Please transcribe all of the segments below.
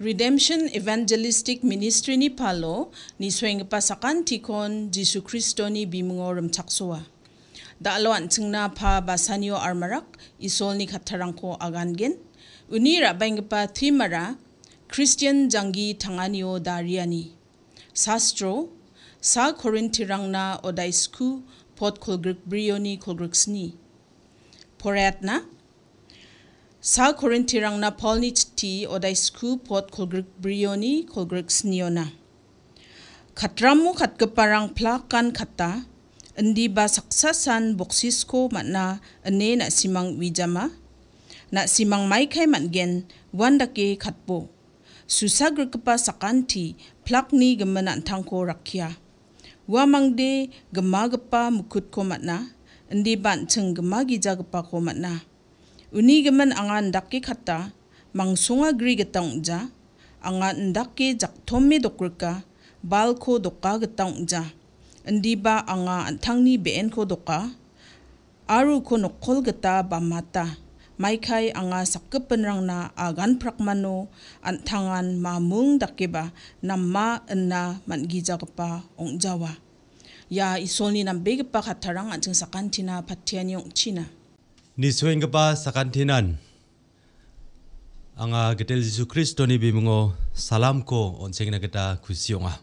Redemption Evangelistic Ministry ni Palo ni sweng pasakan tikon Jesu Kristo ni bimungorum taksua. Daalwan tsingna pa basanyo armarak isol ni katarangko agangen. Unira baingpa thimara Christian jangi tanganio dariani. Sastro sa Korintirangna odaisku pot kolgrikbrioni kolgriksni. Poretna Sa Korintirang na polnit ti odai da sku pot kolgrik brioni kolgrik sniona. Katramu katgeparang plakan kata, endi ba saksasan boksisko matna ene na simang wijama, na simang maikai matgen wandake katpo. Susagrikepa sakanti plakni gemenan tangko rakya. Wamangde gemagepa mukutko matna, endi banteng gemagijagepa ko matna. unigaman anga ndaki khata mangsunga gri getang ja anga ndaki jakthommi dokurka balko doka gatang ja ndiba anga anthangni been ko doka aru ko nokkol geta bamata maikai anga sakkepenrangna agan prakmano anthangan mamung dakeba namma enna mangijagpa ongjawa ya isolni nambegepa khatarang anjing sakantina pathiani China. nisuin kepa sakantinan anga getel Yesus Kristo ni bimungo salamko onseng na kita kusionga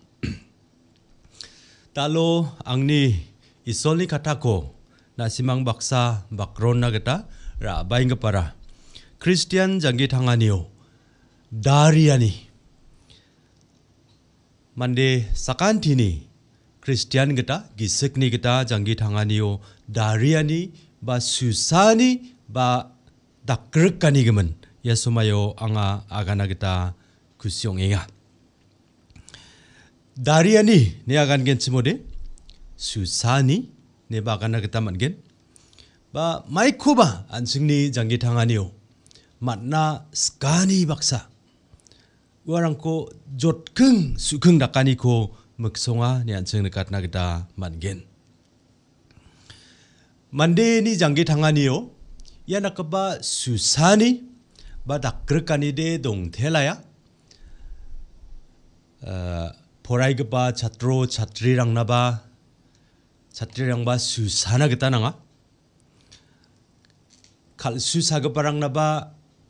talo angni isolni katako na simang baksa bakron na kita ra baing para Christian jangi tanganiyo dariani mande sakantini Christian kita ni kita janggi tanganiyo dariani ba susani ba dakrkanigaman 예수마요 앙아 아가나기다 구시용이야 다리아니 내 아간겐 치모데 수사니 내 바가나기다 만겐 바 마이코바 안승니 장기 당하니요 만나 스카니 박사 와랑코 조긍 수긍 닦아니코 먹송아 내 안승니 갓나기다 만겐 mandeni jange thanganiyo yanakaba susani ba dakrakani de dong thelaya phorai gba chatro chatri rangna ba chatri rang ba susana gita nanga khalsu saga parang na ba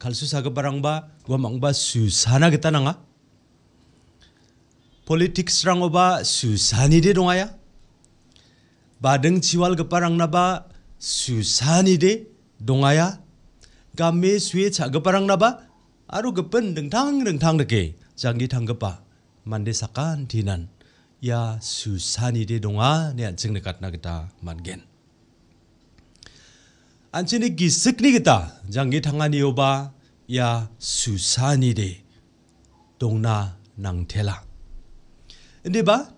khalsu saga parang ba guamang ba susana gita nanga politics rang ba susani de dongaya badeng chiwal geparang naba susani de dongaya game sue cha geparang naba aru gepen dengtang dengtang deke 장기 당급바 만데 사간 디난 야 수산이 데 동아 네 안증네 갓나겠다 만겐 안치니 기스크니겠다 장기 당하니 오바 야 수산이 데 동나 낭텔라 근데 봐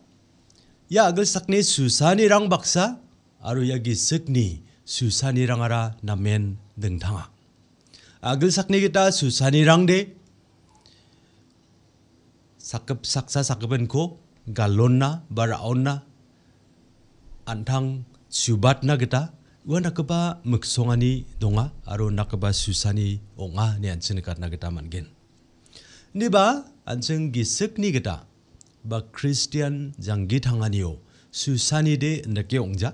Ya susani rang baksa aru ya gi sakni susani rang ara नामेन दंथाङा agel sakni kita susani rang de, sakap saksa sakapen ko galonna baraonna antang subat na kita wa nakaba muksongani donga aru nakaba susani onga ne ansin na kita mangen niba anseng gi sakni kita ba Christian jang gi thanga niyo su sani de na ke ongja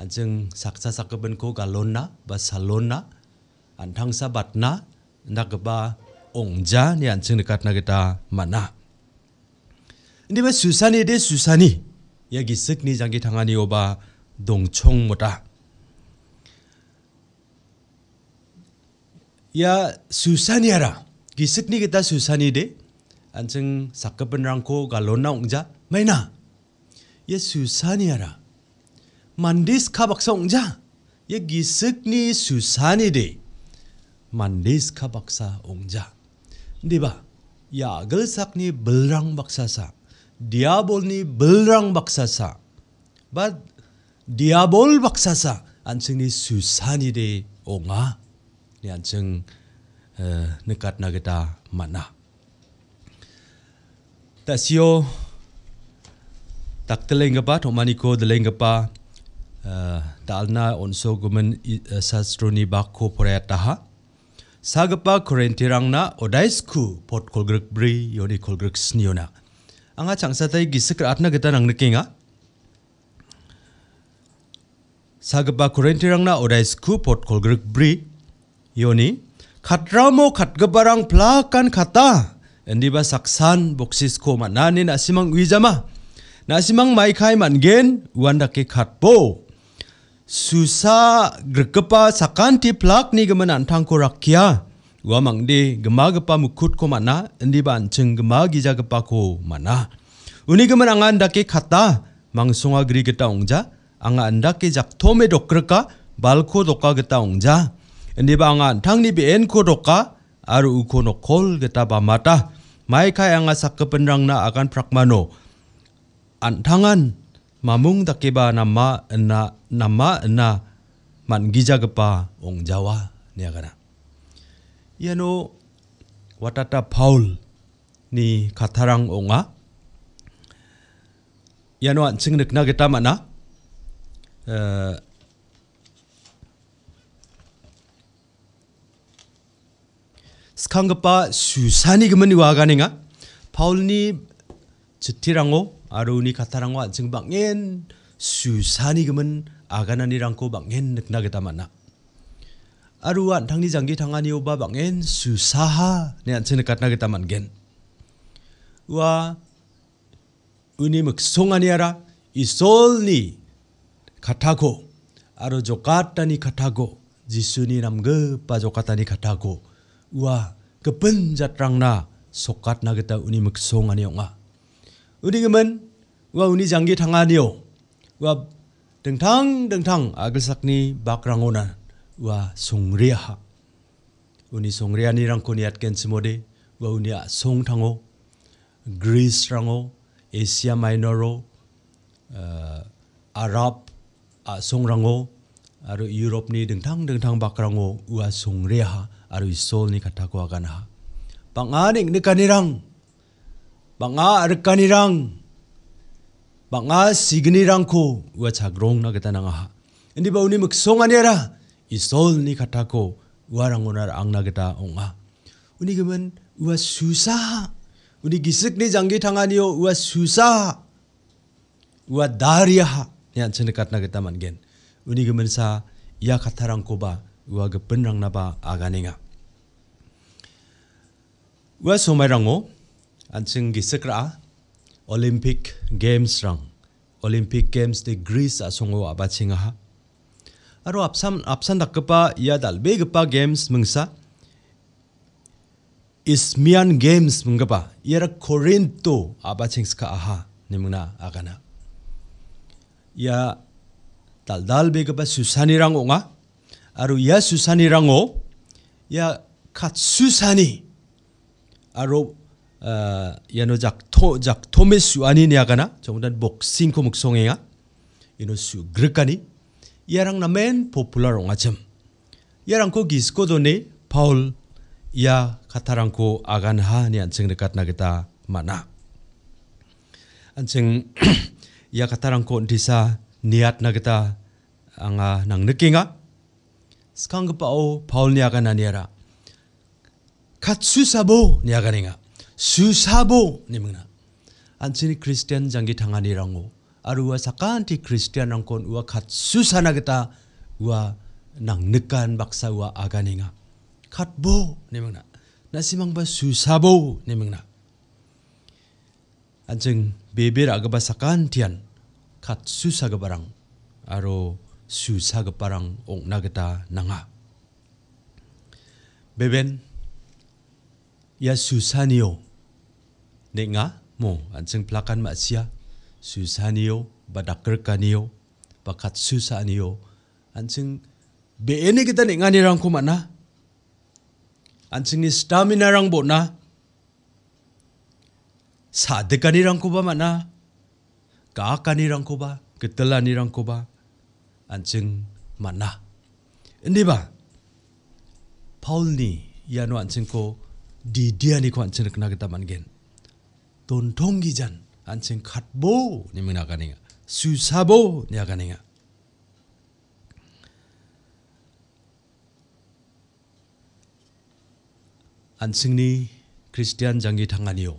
anjing saksa sakaben ko galona ba salona anthang sa batna nagba ongja ni anjing dekat na kita mana ndi ba su sani de su sani ya gi sik ni jang gi thanga niyo ba dongchong ta. ya dạ susani ara à gisik ni kita susani de anjing sakapan rangko galona ungja maina ye ara, mandis kha baksa ungja ye gisikni susani de mandis kabaksa baksa ungja deba ya agal sakni belrang baksa sa ni belrang baksa sa ba diabol baksa sa ni susani de onga ni anjing uh, nekat nageta mana tasio tak telenga pa thomani ko eh, dalna onso gumen eh, sastroni ba ko taha sagapa korentirangna odaisku pot kolgrek bri yoni kolgrek sniona anga changsatai gisik atna gata nang nikinga sagapa korentirangna odaisku pot kolgrek bri yoni khatramo khatgabarang plakan khata ba saksan boxis ko manani na simang wijama na simang mai kai mangen wanda ke po susa grekepa sakan ti plak ni gemen antang ko rakia. wa mangde gema gepa mukut ko mana endiba ancheng gema gija gepa ko mana uni gemen angan dake khata sunga gri geta ongja anga anda ke jaktome dokreka balko doka geta ongja ba anga antang ni be en ko doka aru ukono kol geta mata mai kai anga sakke penrang na akan prakmano antangan mamung takeba nama na nama na gija gepa ong jawa ni agana yano watata paul ni katarang onga yano ancing nekna geta mana uh, eh, 스칸가빠 수산이 그만이 와가니가 파울니 지티랑고 아루니 가타랑고 증방엔 수산이 그만 아가나니랑고 방엔 늑나게다 만나 아루안 당니 장기 당하니 오바 방엔 수사하 내 네 안체는 가나게다 만겐 와 은이 묵송하니아라 이솔니 가타고 아루 조카타니 가타고 지순이 남그 빠조카타니 가타고 wa keben jatrang na sokat na kita uni meksong ani yong a. Uni kemen wa uni janggi tang ani yong wa dengtang tang deng tang ni bak rangonan wa song Uni song ni rang koniat ken semode wa uni a song tango Greece rango Asia Minoro ro eh, Arab a song rango aru Europe ni dengtang dengtang bak rango wa song aru isol ni kataku akan ha. Panganik ni kanirang. Banga ar kanirang. Banga signi rangko wa chagrong na kita nanga ha. Indi ba uni maksongan era isol ni kataku warangunar ang na kita onga. Uni gemen wa susah. Uni gisik ni janggi tanganiyo wa susah. Wa dariah. Yan sendekat na kita mangen. Uni gemen sa ia katarang ko ba wa gepenrang na ba aganinga. Wa somai rango anching gi sekra Olympic Games rang Olympic Games de Greece asongo abachinga ha aro apsam apsan dakpa ya dalbe gpa games mungsa Ismian Games mungapa yera Corinto abachingska aha nimna agana ya dal begapa susani rango nga aro ya susani rango ya susani aro uh, yano jak to jak tome su anini agana chongdan bok cinco muk songenga ino su grekani yarang na men popular ongachem yarang ko gisko done paul ya katarang ko agan ha ni ancheng rekat na kita mana ancheng ya katarang ko disa niat na kita anga nang nekinga skang pao paul ni agan aniara ni susabo 갓수사보 니아가링아 수사보 니문나 안치니 크리스티안 장기 당하니랑고 아루와 사칸티 크리스티안 랑콘 우와 갓수사나겠다 우와 낭늑간 박사 우와 아가링아 갓보 니문나 nasimang ba susabo ni mga na. Anjing bebir agabasakan tiyan kat susagabarang aro susagabarang ong nagata nanga. Beben, ya susanio. Nek nga mo anseng plakan mak sia susanio badakar kanio bakat susanio anjing, be ene kita nek nga ni rang kumat na. Anseng ni stamina rang bot na. Sadekani rang kuba mak na. Kakani rang kuba ketelani rang kuba anseng mana na. Ini ba Paul ni yanu anseng ko di dia ni k o a n c e n kna kita man gen ton t o n g gi jan an c e n khat bo ni mina ka ninga su sa bo ni ka ninga an c c e n ni i h r sing t a j a n gi t a ni g a n yo yo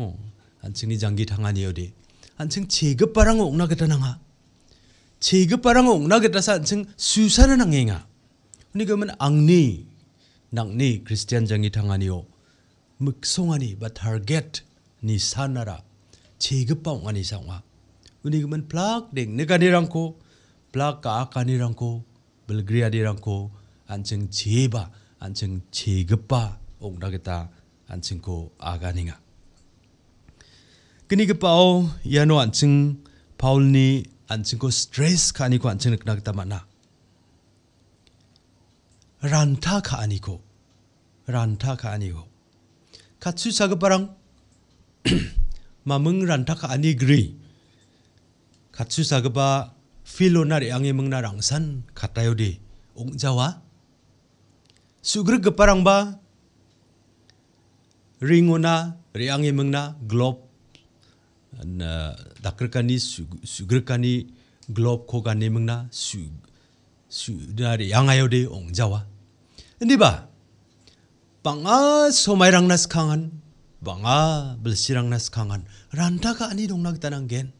mo ong ancen jang thang ani ancen parang na ni che de gi ge 크리스티안 장기 당하니요 뭐 안칭니 장기 당하니요디 안칭 a 급바랑 옥나겠다 나가 제 n 바랑 옥나겠다 nga ni g 행 m 그 n ang ni nang ni Christian jangi thanganiyo miksongani ba target ni sanara 제급방 아니 상화 은이금은 플락댕 내가 니랑코 플락가 아까 니랑코 불그리아 니랑코 안층 제바 안층 제급바 옥나겠다 안층코 아가닝아 그니급바오 야노 안층 바울니 안층코 스트레스 가니고 안층 늑나겠다 만나 aniko aniko katsu 란타가 아니고 가츠사그바랑 mameng rantaka ani gri katsu sagaba filonar angi mengna rangsan katayo di ung jawa sugre geparang ba ringona riangi mengna glob na dakrekani sugrekani glob khogani mengna su su dari ayo de ong jawa Ndiba, banga somairang nas kangan, banga bersirang nas kangan, rantaka ani dong nag tananggen.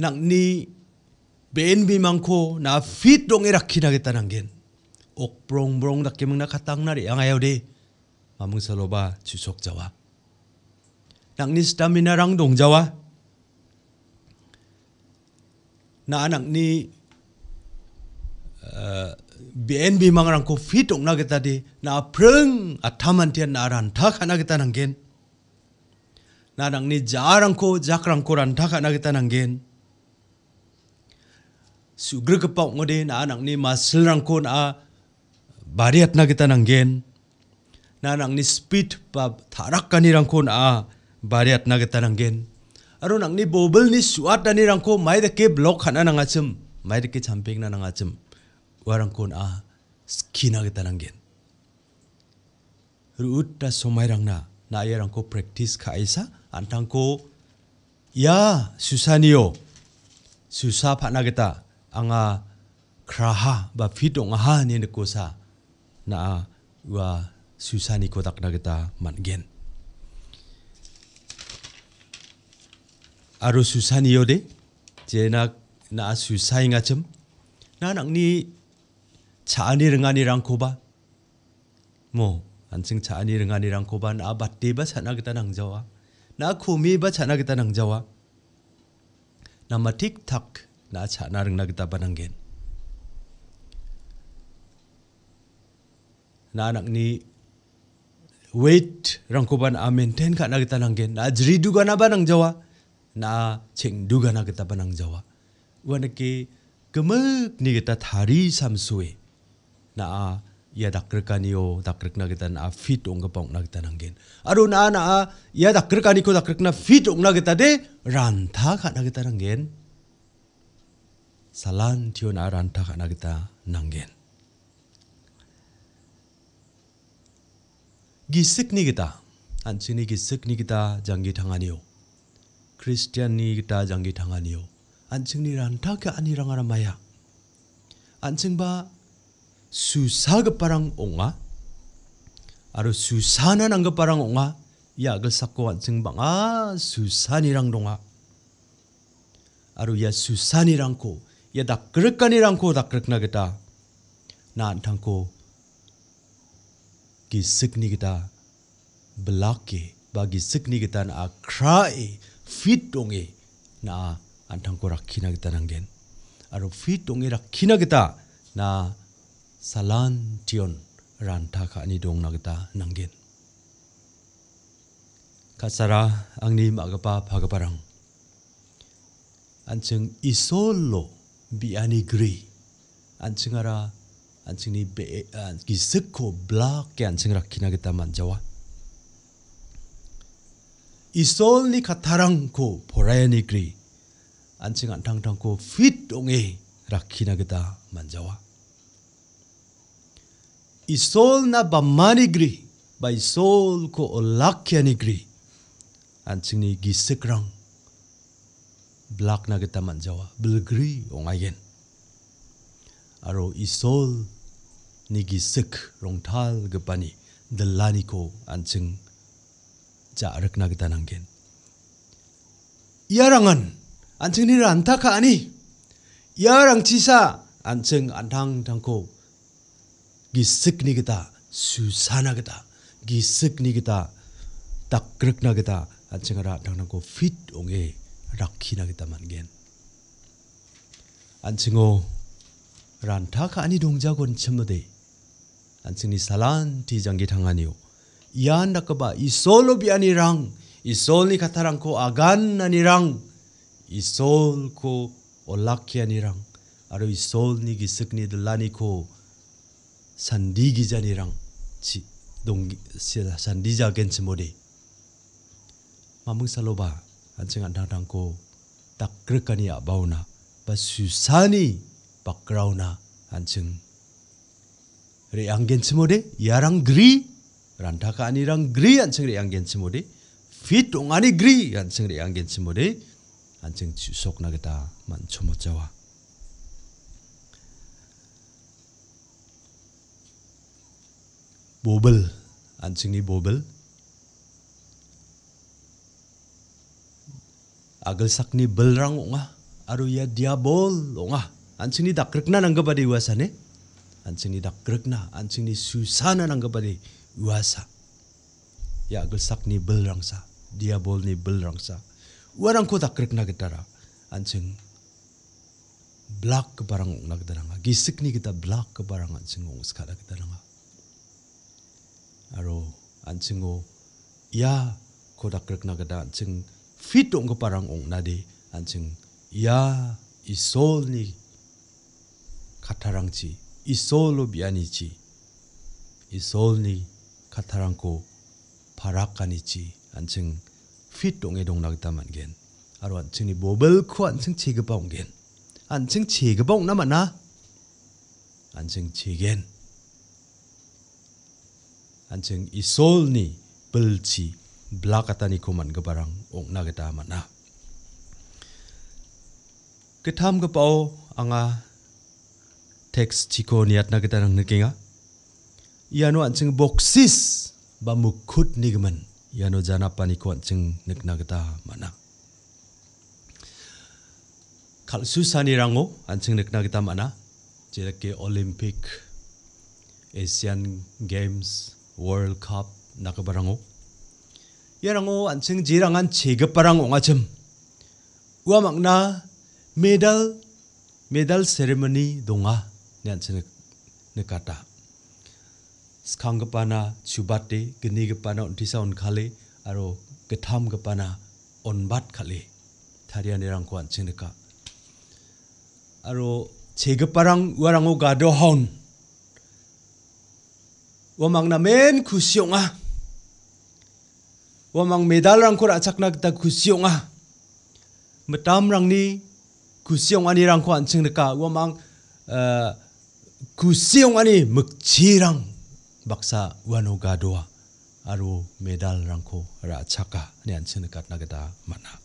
Nang ni ben bimangko na fit dong irakina kita Ok brong brong dak kemang nari ang ayaw de. saloba susok jawa. Nang ni stamina rang dong jawa. Na anak ni uh, BNB bi mangrang ko fit ong na kita di na preng athaman tian na ran tha khana tanang nanggen na nangni ni jarang ko jakrang ko ran tha khana tanang nanggen pau ngode na nang ni masl rang ko na bariat na tanang gen. na nang ni speed pa tharak kani rang ko na bariat na tanang nanggen Aro nang ni bobel ni suat ni rang ko mai de ke block khana nangachum mai de ke champing na nangachum warang kon a ah, skina ke tananggen ruut ta somai rang na na iya rangko praktis practice ka aisa antang ya susanio susa phana geta anga kraha ba fitong aha ni ne kosa na wa susani kotak takna geta mangen aro susanio de jenak na susai ngachem na nang ni Chaani rengani rangkoba. Mo, ansing chaani rengani rangkoba na batte ba chana kita nang jawa. Na khumi ba chana kita nang jawa. Na matik tak, na chana rengna kita bananggen. Na anak ni weight rangkoba na maintain ka na kita nanggen. Na jri duga na ba nang jawa. Na ching duga na kita banang jawa. Wanaki kemuk ni kita thari samsue na a ia dakrkani o dakrkna kita na fit ongga pong na kita nanggen aru na na ia dakrkani ko dakrkna fit ongna kita de rantha kha na kita nanggen salan tio na rantha kha na kita nanggen gisik ni kita anchini gisik ni kita jangi thanganiyo christian ni kita jangi thanganiyo anchingni rantha kha ani rangara maya anching ba 수사급바랑 옹아 아르 수산한 안급바랑 옹아 약을 삭고 완증방아 수산이랑 롱아 아르 야 수산이랑고 야 닭그릇간이랑고 닭그릇나겠다 나안탕고 기스크니겠다 블락기 바기 스크니겠다 아 크라이 핏동이 나 안탕고 락키나겠다 난겐 아르 핏동이 락키나겠다 나 salan tion ranta kha ni dong n a g t a nanggen kasara angni magapa p a g a p a r a n g a n c i u n g isollo bi ani gri a n anchungara kita a i a t n g ko o p r a 안칭니 i 기스코 블락 n 안칭 n g 나겠다 만자와 이솔니 카타랑코 보라야니 그리 rakina 핏옹 t a manjawa. i sol na ba manigri ba i sol ko olakianigri an singni gi sekrang blak na kita manjawa belgri ongayen aro i sol ni gi sek rongtal gepani delani ko an sing jarak na kita nanggen iarangan an singni rantaka ani iarang cisa an sing antang tangko 기스크니기다 수산하기다 기스크니기다 딱 그럭나기다 안칭하라 당나고 핏옹에 락히나기다 만겐 안칭오 란타카 아니 동자곤 첨머데 안칭니 살란 디장기 당하니오 이안 나까바 이솔로비 아니랑 이솔니 카타랑코 아간 아니랑 이솔코 올라키 아니랑 아로 이솔니 기스크니 들라니코 산 리기잔이랑 지 동기 산 리자겐츠 모리 마몽살로바 안칭 안다랑고 딱 그렇까니 아바우나 바 수산이 바크라우나 안칭 레 양겐츠 모리 야랑 그리 란타가 아니랑 그리 안칭 레 양겐츠 모리 피 동안이 그리 안칭 레 양겐츠 모리 안칭 주속나겠다 만초모자와 bobel anjing ini bobel agel sakni belrang nga ah. aru ya diabol nga ah. anjing ini dakrek na nangga pada ne anjing ini dakrek na anjing ini susana nangga pada uasa ya agel sakni belrang sa diabol ni belrang sa warang ko dakrek na getara anjing black ke barang nak kita nangga gisik ni kita black ke barang anjing ong sekala kita nangga aro anjing o ya ko dak krek na gada anjing fit o n g ko parang ong na di anjing ya isol ni katarang katarang ko parakani biani anching nagda man aro anching fit ni ong edong gen chi chi chi isolo isol 카타랑치 이솔로 미안이치 이솔니 카타랑코 바라카 g 치 안층 n 동에동 n 다만겐 i 로 안층이 모벨코 안층 치급바온 a 안층 치급바온 나마나 안 g e n anjing isol ni belci belakatan kuman gebarang ong na geta mana ketam gepau anga teks chiko niat na geta nang nekinga iano anjing boxis ba mukhut ni iano jana pani ko nek nekna geta mana kalsu sani rango anjing nekna geta mana jelake olympic asian games World Cup nakabarango. Yarango a n c i n g jirangan c e g e p parang o n g a c e m Uamak na medal medal ceremony donga nian c i n g nekata. s k a n g k e p a n a c u b a t e g e n i k e p a n a d i s a o n k a l e aro k e t a m k e p a n a onbat k a l e t a r i a n i r a n g ko a n c i n g neka. Aro c e g e p parang uarango gado h o n 워망나 맨 구시용아 워망 메달랑 코라 착락다 구시용아 메담랑니 뭐 구시용아니랑 코 안칭니까 워망 어 구시용아니 먹지랑 박사 와노가도아 아로 메달랑 코라 착아 아니 안칭니까 나게다 만나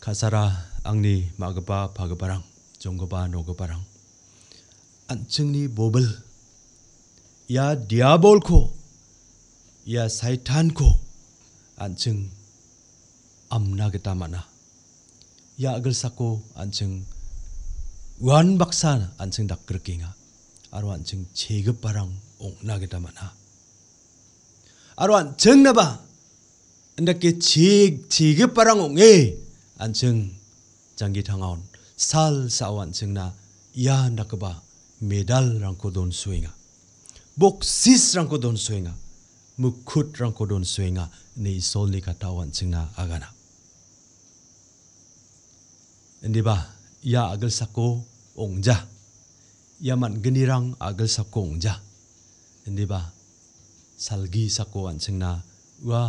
가사라 앙니 마그바 바그바랑 종거바 노그바랑 ungovernable या diabol को या सैतान को 안증 암나겠다마나 야 악을 쌓고 안증 완 박사 안증 다 그렇게인가 아로 안증 제급바랑 옥나겠다마나 아로 안 정나바 안다께 제 제급바랑 옥에 안증 장기 당하온 살 싸워 안증나 야 안다그바 medal rangko don suenga boksis rangko don suenga mukut rangko don suenga nih sol ni katawan singa agana ba ya agal sako ongja ya man genirang agal sako ongja ba salgi sako ansingna wa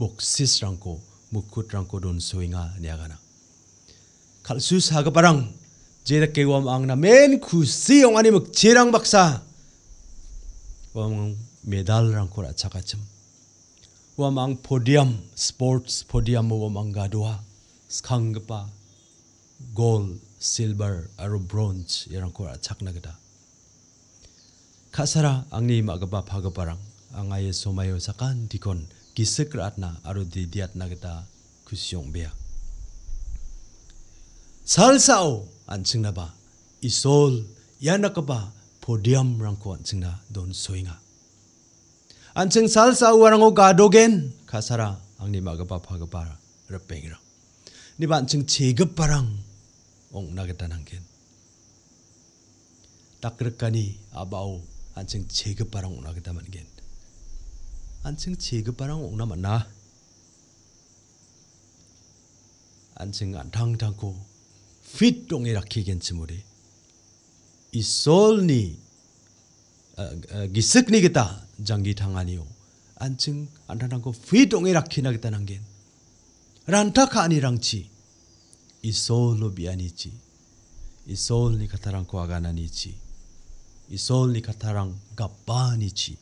boksis rangko mukut rangko don suenga ne agana kalsus parang 제다 개웜 앙나 맨 구시 영 아니 막 제랑 박사 왕 메달랑 코라 차가쯤 왕 포디엄 스포츠 포디엄 왕 가도아 스캉가파 골 silver aro bronze yang ko achak nagda khasara angni magaba phagaparang angaye somayo sakan dikon kisakratna aro didiat nagda khusyong bia salsao an chingna ba isol yanakaba podium rangko an chingna don soinga an ching salsao warango gadogen khasara angni magaba phagaba repengira ni ban ching chegap parang ong nagetan anggen takrekani abao an ching chegap parang ong nagetan anggen 안층 제급바랑 옥나 만나 안층 안탕탕고 휘똥이라 키겐치 무리 이 솔니 기석니 기타 장기 탕아니요 안층 안타나고 휘똥이라 키나겠다 난겐 란타카 아니랑치 이 솔로 비아니치 이 솔니 카타랑 코아가나니치 이 솔니 카타랑 가빠니치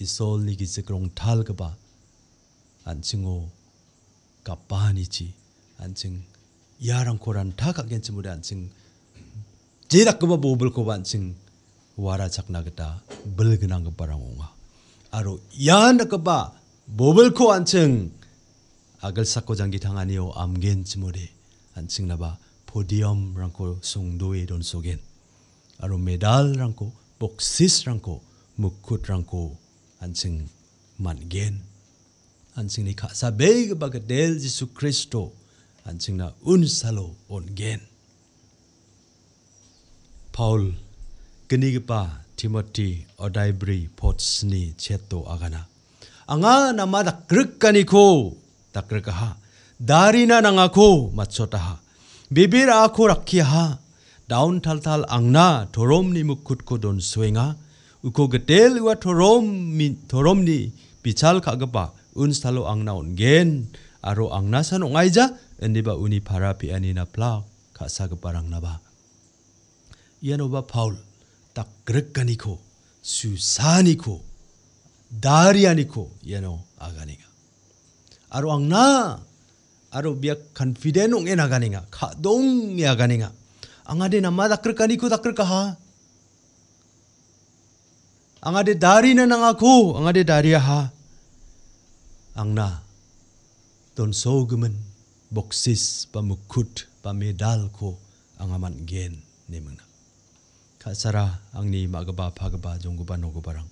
이 솔니 기석롱 탈가바 안층오 가빠니치 안층 yaran koran thaka gen chimure anching jeda kuma bobul ko banching wara chakna gata belgenang parang onga aro yan kaba bobul ko anching 아글 쌓고 장기 당하니요 암겐 지모리 안칭나바 포디엄 랑코 송도의 돈 속엔 아로 메달 랑코 복시스 랑코 무쿠트 랑코 안칭 만겐 안칭니 가사 베이그 바가 델 지수 크리스토 an chingna unsalo ongen paul kinigipa timothy odaibri potsni cheto agana anga na nama dakruk kaniko dakrikaha darina nangako ha. bibir ako rakhiha down thal thal angna thorom ni mukkut ko don swinga uko getel wa thorom mi thorom ni pichal khagapa uns thalo angna ongen aro ang nasa nungaija indi ba uni para pi ani na plak kasa keparang na ba iano ba paul tak grekani ko susani ko dariani ko iano agani nga aro ang na aro biak confident ung ena agani nga dong ya ganinga. nga angade na ma dakrekani ko dakrekaha angade dari na nangaku angade dari ha ang na tôn s o gư m ì n bốc xis và m ụ k h t và mê đal k h ang aman gen nê mừng n khá a ra ang ni mạ gà bà p h gà bà dông gà bà nô gà bà răng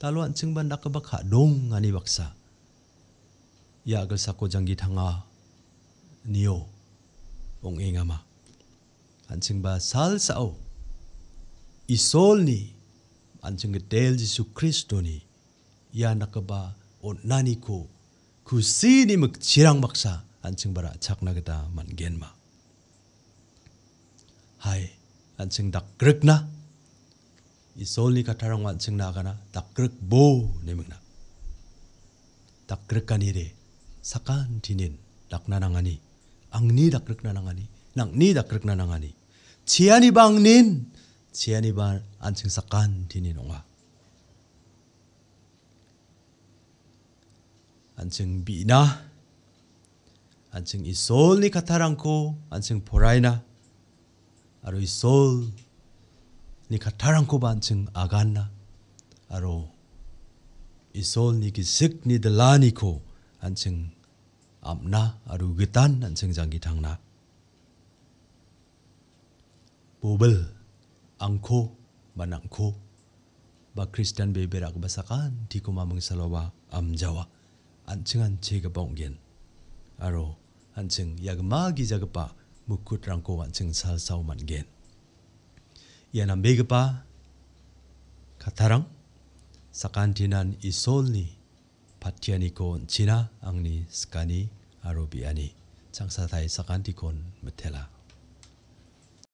ta loạn chưng bàn đạc g bà khá đông n ni bạc xa ya gà xa cô g a n g g i thang à niyo ong ê ngà mà 안 층바 살사오 이솔니 안층그 델 지수 크리스도니 야나카바 온나니코 그 씨님의 지랑 박사 안층바라 착나게다 만겐마 하이 안층 닥 그럭나 이 솔리 카타랑 안층 나가나 닥 그럭 보 네명나 닥 그럭간 이래 사간 디닌 닥나랑하니 앙니 닥 그럭나랑하니 낭니 닥 그럭나랑하니 지안이 방닌 지안이 반 안층 사간 디닌 옹아 안층 미나 안층 이솔니 카타랑코 안층 보라이나 아로 이솔니 카타랑코 반층 아간나 아로 이솔니 기식니 들라니코 안층 암나 amna 그탄 안층 장기 당나 bubel angko manangko ba Christian beberak basakan di kumamang salawa am Jawa. 안층 안치가 봉겐 아로 안층 야그마 기자그바 무쿠트랑코 안층 사사오만겐 yana megapa katarang sakantinan isolni patyanikon china angni skani arobiani changsathai sakantikon methela